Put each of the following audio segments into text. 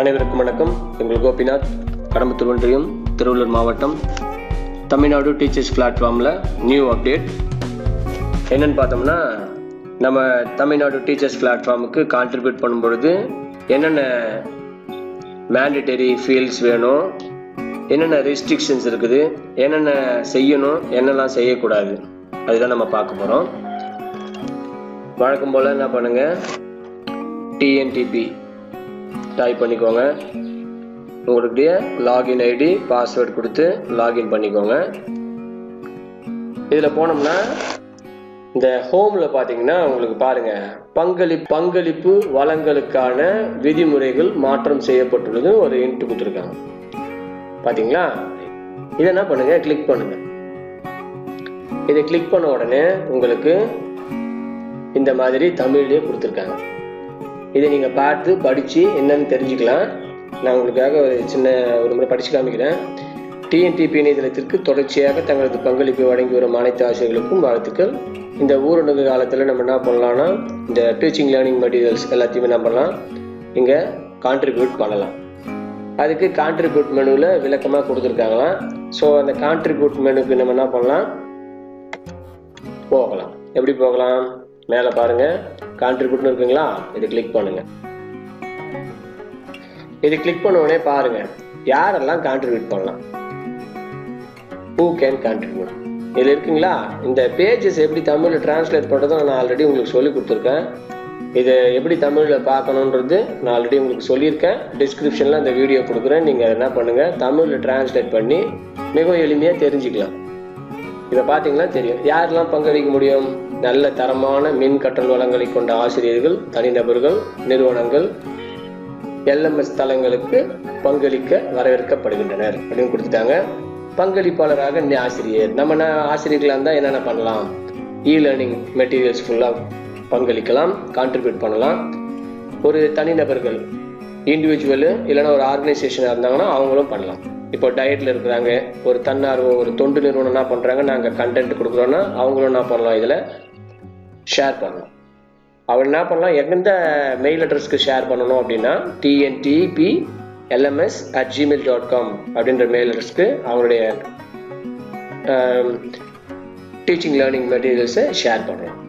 அனைவருக்கும் வணக்கம். எங்கள் கோபிநாத் கடம்பத்தூர் ஒன்றியம் திருவள்ளூர் மாவட்டம் தமிழ்நாடு டீச்சர்ஸ் பிளாட்ஃபார்மில் நியூ அப்டேட். என்னன்னு பார்த்தோம்னா நம்ம தமிழ்நாடு டீச்சர்ஸ் பிளாட்ஃபார்முக்கு கான்ட்ரிபியூட் பண்ணும்பொழுது என்னென்ன மேண்டட்டரி ஃபீல்ட்ஸ் வேணும் என்னென்ன ரெஸ்ட்ரிக்ஷன்ஸ் இருக்குது என்னென்ன செய்யணும் என்னெல்லாம் செய்யக்கூடாது அதுதான் நம்ம பார்க்க போகிறோம் வழக்கம் போல் என்ன பண்ணுங்கள் டிஎன்டிபி டைப் பண்ணிக்கோங்க. உங்களுடைய லாகின் ஐடி பாஸ்வேர்ட் கொடுத்து லாகின் பண்ணிக்கோங்க. இதில் போனோம்னா இந்த ஹோமில் பார்த்தீங்கன்னா உங்களுக்கு பாருங்கள் பங்களி பங்களிப்பு வளங்களுக்கான விதிமுறைகள் மாற்றம் செய்யப்பட்டுள்ளது ஒரு இன்ட்டு கொடுத்துருக்காங்க. பார்த்தீங்களா இதை என்ன பண்ணுங்கள் கிளிக் பண்ணுங்கள் இதை கிளிக் பண்ண உடனே உங்களுக்கு இந்த மாதிரி தமிழ்லேயே கொடுத்துருக்காங்க. இதை நீங்கள் பார்த்து படித்து என்னன்னு தெரிஞ்சுக்கலாம். நான் உங்களுக்காக ஒரு சின்ன ஒரு முறை படித்து காமிக்கிறேன். டிஎன்டிபி இணையதளத்திற்கு தொடர்ச்சியாக தங்களது பங்களிப்பை வழங்கி வரும் அனைத்து ஆசிரியர்களுக்கும் வாழ்த்துக்கள். இந்த ஊரடங்கு காலத்தில் நம்ம என்ன பண்ணலாம்னா இந்த டீச்சிங் லேர்னிங் மெட்டீரியல்ஸ் எல்லாத்தையுமே என்ன பண்ணலாம். இங்கே கான்ட்ரிபியூட் பண்ணலாம். அதுக்கு கான்ட்ரிபியூட் மெனுவில் விளக்கமாக கொடுத்துருக்காங்களாம் ஸோ அந்த கான்ட்ரிபியூட் மெனுக்கு நம்ம என்ன பண்ணலாம்? போகலாம். எப்படி போகலாம்? மேலே பாருங்க. கான்ட்ரிபியூட்னு இருக்குங்களா? இதை கிளிக் பண்ணுங்க. இது கிளிக் பண்ண உடனே பாருங்க. யாரெல்லாம் கான்ட்ரிபியூட் பண்ணலாம்? ஹூ கேன் கான்ட்ரிபியூட் இதில் இருக்குங்களா? இந்த பேஜஸ் எப்படி தமிழில் டிரான்ஸ்லேட் பண்ணுறதும் நான் ஆல்ரெடி உங்களுக்கு சொல்லி கொடுத்துருக்கேன். இதை எப்படி தமிழில் பார்க்கணுன்றது நான் ஆல்ரெடி உங்களுக்கு சொல்லியிருக்கேன். டிஸ்கிரிப்ஷனில் அந்த வீடியோ கொடுக்குறேன். நீங்கள் என்ன பண்ணுங்கள் தமிழில் டிரான்ஸ்லேட் பண்ணி மிகவும் எளிமையாக தெரிஞ்சுக்கலாம். இதை பார்த்தீங்கன்னா தெரியும். யாரெல்லாம் பங்களிக்க முடியும்? நல்ல தரமான மின் கற்றல் வளங்களை கொண்ட ஆசிரியர்கள் தனிநபர்கள் நிறுவனங்கள் எல்எம்எஸ் தளங்களுக்கு பங்களிக்க வரவேற்கப்படுகின்றனர். அப்படின்னு கொடுத்துட்டாங்க. பங்களிப்பாளராக இந்த ஆசிரியர். நம்ம ஆசிரியர்களாக இருந்தால் என்னென்ன பண்ணலாம்? இ லேர்னிங் மெட்டீரியல்ஸ் ஃபுல்லாக பங்களிக்கலாம் கான்ட்ரிபியூட் பண்ணலாம். ஒரு தனிநபர்கள் இண்டிவிஜுவலு இல்லைன்னா ஒரு ஆர்கனைசேஷனாக இருந்தாங்கன்னா அவங்களும் பண்ணலாம். இப்போ டயட்டில் இருக்கிறாங்க ஒரு தன்னார்வ ஒரு தொண்டு நிறுவனம் என்ன பண்ணுறாங்க நாங்கள் கண்டென்ட் கொடுக்குறோன்னா அவங்களும் என்ன பண்ணலாம் இதில்? ஷேர் பண்ணலாம். அவர் என்ன பண்ணலாம் எந்த மெயில் அட்ரஸ்க்கு ஷேர் பண்ணணும் அப்படின்னா TNTP LMS at Gmail dot com அப்படின்ற மெயில் அட்ரஸ்க்கு அவங்களுடைய டீச்சிங் லேர்னிங் மெட்டீரியல்ஸை ஷேர் பண்ணுறோம்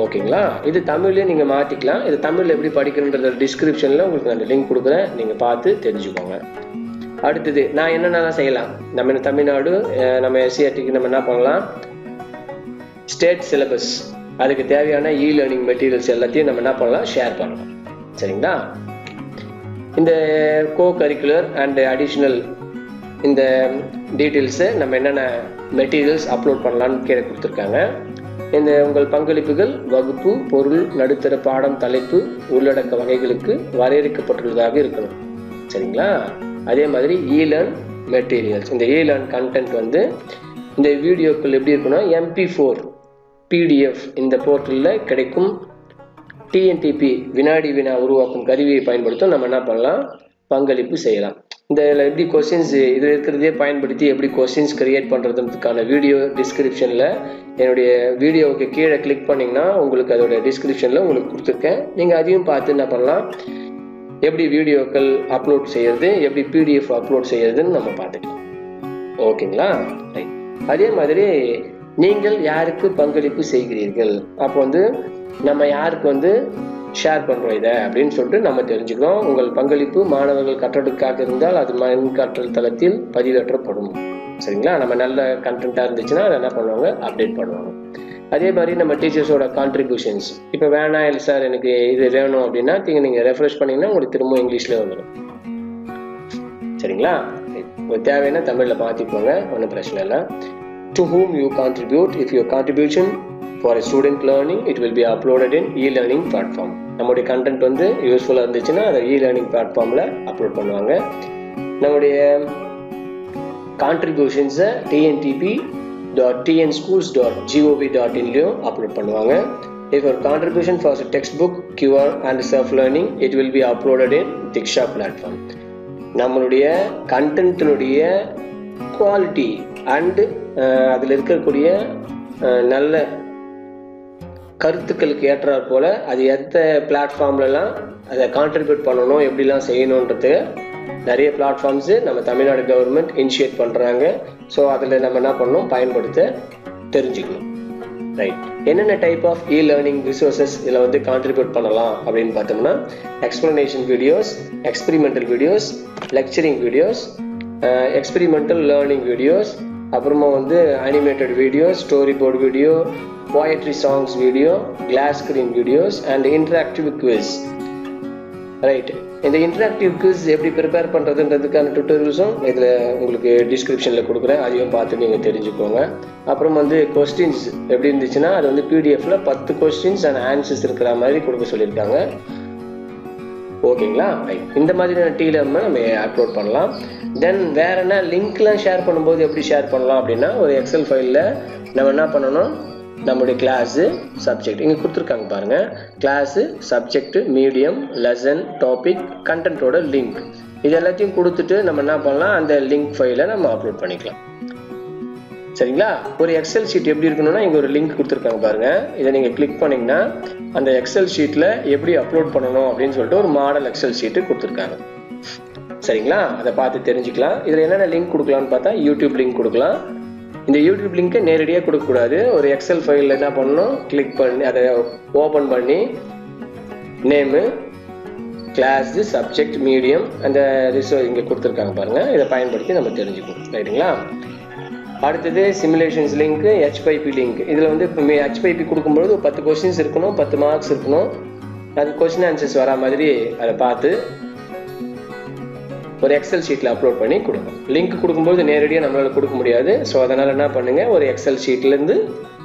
ஓகேங்களா? இது தமிழ்லேயே நீங்கள் மாற்றிக்கலாம் இது தமிழில் எப்படி படிக்கணுன்றத டிஸ்கிரிப்ஷனில் உங்களுக்கு அந்த லிங்க் கொடுக்குறேன். நீங்கள் பார்த்து தெரிஞ்சுக்கோங்க. அடுத்தது நான் என்னென்னலாம் செய்யலாம்? நம்ம தமிழ்நாடு நம்ம எஸ்சிஆர்டிக்கு நம்ம என்ன பண்ணலாம்? ஸ்டேட் சிலபஸ் அதுக்கு தேவையான இ லேர்னிங் மெட்டீரியல்ஸ் எல்லாத்தையும் நம்ம என்ன பண்ணலாம்? ஷேர் பண்ணலாம். சரிங்களா? இந்த கோ கரிக்குலர் அண்ட் அடிஷ்னல் இந்த டீட்டெயில்ஸை நம்ம என்னென்ன மெட்டீரியல்ஸ் அப்லோட் பண்ணலான்னு கீழே கொடுத்துருக்காங்க. இந்த உங்கள் பங்களிப்புகள் வகுப்பு பொருள் நடுத்தர பாடம் தலைப்பு உள்ளடக்க வகைகளுக்கு வரையறுக்கப்பட்டுள்ளதாக இருக்கணும். சரிங்களா? அதே மாதிரி ஈலேர்ன் மெட்டீரியல்ஸ் இந்த ஈலேர்ன் கண்டென்ட் வந்து இந்த வீடியோக்கள் எப்படி இருக்குன்னா எம்பி ஃபோர் பிடிஎஃப் இந்த போர்ட்டலில் கிடைக்கும் டிஎன்டிபி வினாடி வினா உருவாக்கும் கருவியை பயன்படுத்தும். நம்ம என்ன பண்ணலாம்? பங்களிப்பு செய்யலாம். இந்த இதில் எப்படி கொஸ்டின்ஸ் இதில் இருக்கிறதே பயன்படுத்தி எப்படி கொஸ்டின்ஸ் கிரியேட் பண்ணுறதுக்கான வீடியோ டிஸ்கிரிப்ஷனில் என்னுடைய வீடியோவுக்கு கீழே கிளிக் பண்ணிங்கன்னா உங்களுக்கு அதோட டிஸ்கிரிப்ஷனில் உங்களுக்கு கொடுத்துருக்கேன். நீங்கள் அதையும் பார்த்து என்ன பண்ணலாம்? எப்படி வீடியோக்கள் அப்லோட் செய்கிறது எப்படி பிடிஎஃப் அப்லோட் செய்கிறதுன்னு நம்ம பார்த்துக்கலாம். ஓகேங்களா? ரைட் அதே மாதிரி நீங்கள் யாருக்கு பங்களிப்பு செய்கிறீர்கள்? அப்போ வந்து நம்ம யாருக்கு வந்து ஷேர் பண்ணுறோம் இதை அப்படின்னு சொல்லிட்டு நம்ம தெரிஞ்சுக்கிறோம். உங்கள் பங்களிப்பு மாணவர்கள் கற்றலுக்காக இருந்தால் அது மண் கற்றல் தளத்தில் பதிவேற்றப்படும். சரிங்களா? நம்ம நல்ல கண்டென்ட்டாக இருந்துச்சுன்னா அதை என்ன பண்ணுவாங்க? அப்டேட் பண்ணுவாங்க. அதே மாதிரி நம்ம டீச்சர்ஸோட கான்ட்ரிபியூஷன்ஸ் இப்போ வேணாம் இல்லை சார் எனக்கு இது வேணும் அப்படின்னா நீங்கள் நீங்கள் ரெஃப்ரெஷ் பண்ணிங்கன்னா உங்களுக்கு திரும்ப இங்கிலீஷில் வந்துடும் சரிங்களா? உங்களுக்கு தேவைன்னா தமிழில் மாற்றிக்கோங்க ஒன்றும் பிரச்சனை இல்லை. To whom you contribute if your contribution for student learning it will be uploaded in e learning platform நம்முடைய கண்டென்ட் வந்து யூஸ்ஃபுல்லாக இருந்துச்சுன்னா அதை இ லேர்னிங் பிளாட்ஃபார்மில் அப்லோட் பண்ணுவாங்க. நம்முடைய கான்ட்ரிபியூஷன்ஸை TNTP dot TN schools dot GOV dot இன்லையும் அப்லோட் பண்ணுவாங்க. இஃப் ஒரு contribution for textbook QR and self learning it will be uploaded in Diksha platform நம்மளுடைய கண்டென்ட்டினுடைய குவாலிட்டி அண்டு அதில் இருக்கக்கூடிய நல்ல கருத்துக்களுக்கு ஏற்றாற் போல் அது எந்த பிளாட்ஃபார்ம்லலாம் அதை கான்ட்ரிபியூட் பண்ணணும் எப்படிலாம் செய்யணுன்றது நிறைய பிளாட்ஃபார்ம்ஸு நம்ம தமிழ்நாடு கவர்மெண்ட் இனிஷியேட் பண்ணுறாங்க ஸோ அதில் நம்ம என்ன பண்ணணும்? பயன்படுத்த தெரிஞ்சுக்கணும். ரைட் என்னென்ன type of e learning resources இதில் வந்து கான்ட்ரிபியூட் பண்ணலாம் அப்படின்னு பார்த்தோம்னா explanation videos experimental videos lecturing videos experimental learning videos அப்புறமா வந்து animated videos storyboard video poetry songs video class screen videos and interactive quiz right இந்த இன்டராக்டிவ் குவிஸ் எப்படி prepare பண்ணுறதுன்றதுக்கான டுட்டோரியல்ஸும் இதில் உங்களுக்கு டிஸ்கிரிப்ஷனில் கொடுக்குறேன். அதையும் பார்த்து நீங்கள் தெரிஞ்சுக்கோங்க. அப்புறம் வந்து கொஸ்டின்ஸ் எப்படி இருந்துச்சுன்னா அது வந்து பிடிஎஃப்ல பத்து கொஸ்டின்ஸ் அண்ட் ஆன்சர்ஸ் இருக்கிற மாதிரி கொடுக்க சொல்லியிருக்காங்க. ஓகேங்களா ரைட் இந்த மாதிரியான டீலம் நம்ம அப்லோட் பண்ணலாம். தென் வேற என்ன லிங்க்லாம் ஷேர் பண்ணும்போது எப்படி ஷேர் பண்ணலாம் அப்படின்னா ஒரு எக்ஸல் ஃபைலில் நம்ம என்ன பண்ணணும்? நம்முடைய கிளாஸு சப்ஜெக்ட் இங்கே கொடுத்துருக்காங்க பாருங்கள் class subject medium lesson topic கண்டென்ட்டோட link இது எல்லாத்தையும் கொடுத்துட்டு நம்ம என்ன பண்ணலாம் அந்த லிங்க் ஃபைலை நம்ம அப்லோட் பண்ணிக்கலாம். சரிங்களா? ஒரு எக்ஸல் ஷீட் எப்படி இருக்கணும்னா இங்கே ஒரு லிங்க் கொடுத்துருக்காங்க பாருங்க. இதை நீங்கள் கிளிக் பண்ணிங்கன்னா அந்த எக்ஸல் ஷீட்டில் எப்படி அப்லோட் பண்ணணும் அப்படின்னு சொல்லிட்டு ஒரு மாடல் எக்ஸல் ஷீட்டு கொடுத்துருக்காங்க. சரிங்களா? அதை பார்த்து தெரிஞ்சுக்கலாம். இதில் என்னென்ன லிங்க் கொடுக்கலாம்னு பார்த்தா யூடியூப் லிங்க் கொடுக்கலாம். இந்த யூடியூப் லிங்க்கை நேரடியாக கொடுக்கக்கூடாது. ஒரு எக்ஸல் ஃபைலில் என்ன பண்ணணும்? கிளிக் பண்ணி அதை ஓப்பன் பண்ணி நேமு கிளாஸ் சப்ஜெக்ட் மீடியம் அந்த ரிசர்வ் இங்கே கொடுத்துருக்காங்க பாருங்கள் இதை பயன்படுத்தி நம்ம தெரிஞ்சுக்கணும் ரைட்டுங்களா அடுத்தது சிமுலேஷன்ஸ் லிங்க் ஹெச்பைபி லிங்க் இதில் வந்து இப்போ ஹெச்பைபி கொடுக்கும்பொழுது ஒரு பத்து கொஷின்ஸ் இருக்கணும் பத்து மார்க்ஸ் இருக்கணும். அது கொஸ்டின் ஆன்சர்ஸ் வரா மாதிரி அதை பார்த்து ஒரு எக்ஸல் ஷீட்டில் அப்லோட் பண்ணி கொடுங்க. லிங்க் கொடுக்கும்போது நேரடியாக நம்மளால் கொடுக்க முடியாது. ஸோ அதனால் என்ன பண்ணுங்கள் ஒரு எக்ஸல் ஷீட்லேருந்து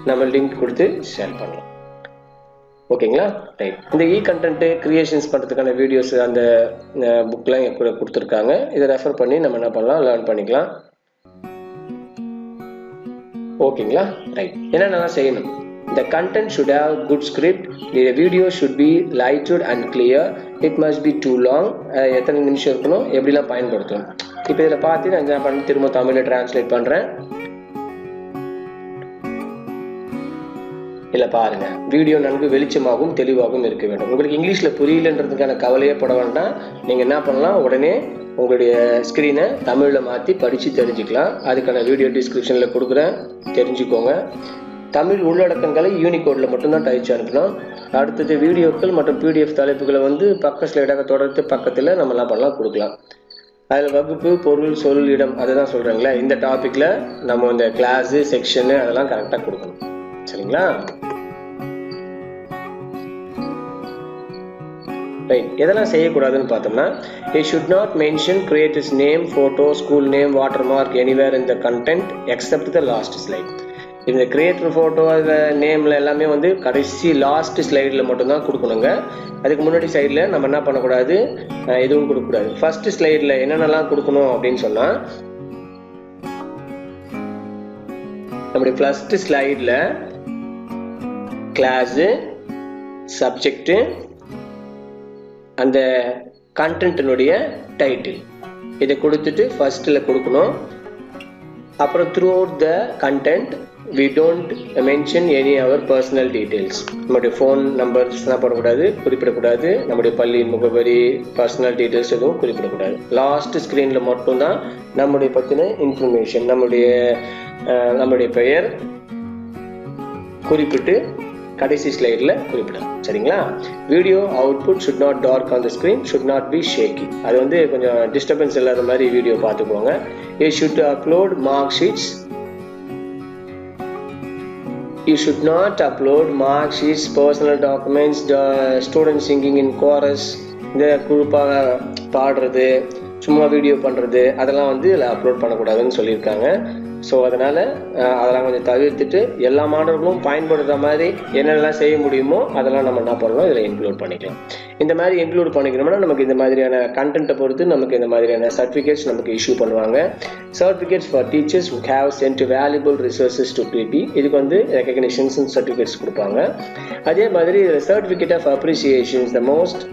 நம்ம லிங்க் கொடுத்து ஷேர் பண்ணலாம். ஓகேங்களா ரைட் இந்த இ கண்டென்ட்டு கிரியேஷன்ஸ் பண்ணுறதுக்கான வீடியோஸ் அந்த புக்லாம் இங்கே கூட கொடுத்துருக்காங்க. இதை ரெஃபர் பண்ணி நம்ம என்ன பண்ணலாம்? லேர்ன் பண்ணிக்கலாம். ஓகேங்களா ரைட் என்னென்னலாம் செய்யணும்? The content should have good script. The video should be lighted and clear. It must be too long. Uh, எத்தனை நிமிஷம் இருக்கணும்? எப்படிலாம் பயன்படுத்தணும்? இப்போ இதில் பார்த்து நான் என்ன பண்ண திரும்ப தமிழில் டிரான்ஸ்லேட் பண்ணுறேன் இல்லை பாருங்க. வீடியோ நன்கு வெளிச்சமாகவும் தெளிவாகவும் இருக்க வேண்டும். உங்களுக்கு இங்கிலீஷில் புரியலன்றதுக்கான கவலையே பட வேண்டாம். நீங்கள் என்ன பண்ணலாம்? உடனே உங்களுடைய ஸ்க்ரீனை தமிழில் மாற்றி படித்து தெரிஞ்சுக்கலாம். அதுக்கான வீடியோ டிஸ்கிரிப்ஷனில் கொடுக்குறேன். தெரிஞ்சுக்கோங்க. தமிழ் உள்ளடக்கங்களை யூனிகோடில் மட்டும்தான் டைச்சு அனுப்பலாம் அடுத்தது வீடியோக்கள் மற்றும் பிடிஎஃப் தலைப்புகளை வந்து பக்க ஸ்லைடாக தொடர்ந்து பக்கத்தில் நம்ம என்ன பண்ணலாம் கொடுக்கலாம். அதில் வகுப்பு பொருள் சொல் இடம் அதுதான் சொல்கிறேங்களே இந்த டாப்பிக்கில் நம்ம இந்த கிளாஸு செக்ஷனு அதெல்லாம் கரெக்டாக கொடுக்கணும். சரிங்களா? ரைட் எதெல்லாம் செய்யக்கூடாதுன்னு பார்த்தோம்னா a should not mention creator's name photo school name watermark anywhere இந்த content except the last slide இந்த கிரியேட்டர் ஃபோட்டோ அதில் நேமில் எல்லாமே வந்து கடைசி லாஸ்ட் ஸ்லைடில் மட்டும்தான் கொடுக்கணுங்க. அதுக்கு முன்னாடி சைடில் நம்ம என்ன பண்ணக்கூடாது? எதுவும் கொடுக்கக்கூடாது. ஃபர்ஸ்ட் ஸ்லைடில் என்னென்னலாம் கொடுக்கணும் அப்படின்னு சொன்னால் நம்முடைய ஃபர்ஸ்ட் ஸ்லைடில் கிளாஸு சப்ஜெக்டு அந்த கண்டென்ட்டினுடைய டைட்டில் இதை கொடுத்துட்டு ஃபர்ஸ்ட்டில் கொடுக்கணும். அப்புறம் throughout the content we don't mention any our personal details நம்முடைய ஃபோன் நம்பர்ஸ்லாம் போடக்கூடாது குறிப்பிடக்கூடாது. நம்முடைய பள்ளி முகவரி பர்சனல் டீட்டெயில்ஸ் எதுவும் குறிப்பிடக்கூடாது. லாஸ்ட் ஸ்க்ரீனில் மட்டும்தான் நம்முடைய பற்றின இன்ஃபர்மேஷன் நம்முடைய நம்முடைய பெயர் குறிப்பிட்டு கடைசி ஸ்லைடில் குறிப்பிடலாம் சரிங்களா? Video output should not dark on the screen should not be shaky அது வந்து கொஞ்சம் டிஸ்டர்பன்ஸ் இல்லாத மாதிரி வீடியோ பார்த்துக்கோங்க. You should upload mark sheets you should not upload mark sheets personal documents student singing in chorus இந்த குரூப்பாக பாடுறது சும்மா வீடியோ பண்ணுறது அதெல்லாம் வந்து இதில் அப்லோட் பண்ணக்கூடாதுன்னு சொல்லியிருக்காங்க. ஸோ அதனால் அதெல்லாம் கொஞ்சம் தவிர்த்துட்டு எல்லா மாணவர்களும் பயன்படுத்துகிற மாதிரி என்னென்னலாம் செய்ய முடியுமோ அதெல்லாம் நம்ம என்ன பண்ணலாம் இதில் இன்க்ளூட் பண்ணிக்கலாம். இந்த மாதிரி இன்க்ளூட் பண்ணிக்கணும்னா நமக்கு இந்த மாதிரியான கண்டென்ட்டை பொறுத்து நமக்கு இந்த மாதிரியான சர்டிஃபிகேட்ஸ் நமக்கு இஷ்யூ பண்ணுவாங்க. Certificates for teachers who have sent valuable resources to BB இதுக்கு வந்து ரெக்கக்னிஷன்ஸ் சர்டிஃபிகேட்ஸ் கொடுப்பாங்க. அதே மாதிரி certificate of appreciations the most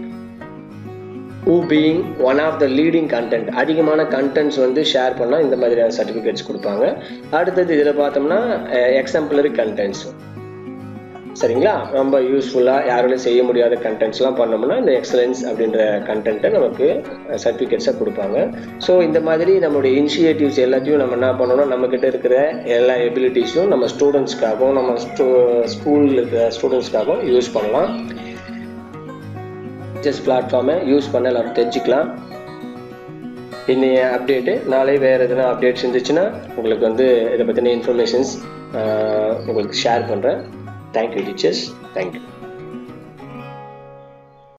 who being one of the leading content அதிகமான கண்டென்ட்ஸ் வந்து ஷேர் பண்ணால் இந்த மாதிரியான சர்டிஃபிகேட்ஸ் கொடுப்பாங்க. அடுத்தது இதில் பார்த்தோம்னா எக்ஸாம்பிளரி கண்டென்ட்ஸ் சரிங்களா? ரொம்ப யூஸ்ஃபுல்லாக யாராலும் செய்ய முடியாத கண்டென்ட்ஸ்லாம் பண்ணோம்னா இந்த எக்ஸலன்ஸ் அப்படின்ற கண்டென்ட்டை நமக்கு சர்டிஃபிகேட்ஸாக கொடுப்பாங்க. ஸோ இந்த மாதிரி நம்மளுடைய இனிஷியேட்டிவ்ஸ் எல்லாத்தையும் நம்ம என்ன பண்ணணும்? நம்மக்கிட்ட இருக்கிற எல்லா எபிலிட்டிஸும் நம்ம ஸ்டூடெண்ட்ஸ்க்காகவும் நம்ம ஸ்டூ ஸ்கூலில் இருக்கிற ஸ்டூடெண்ட்ஸ்க்காகவும் யூஸ் பண்ணலாம். ஜஸ்ட் பிளாட்ஃபார்மை யூஸ் பண்ண எல்லாரும் தெரிஞ்சுக்கலாம். இன்னைய அப்டேட்டு நாளை வேறு எதனா அப்டேட்ஸ் இருந்துச்சுன்னா உங்களுக்கு வந்து இதை பற்றின இன்ஃபர்மேஷன்ஸ் உங்களுக்கு ஷேர் பண்ணுறேன் தேங்க்யூ டீச்சர்ஸ் தேங்க்யூ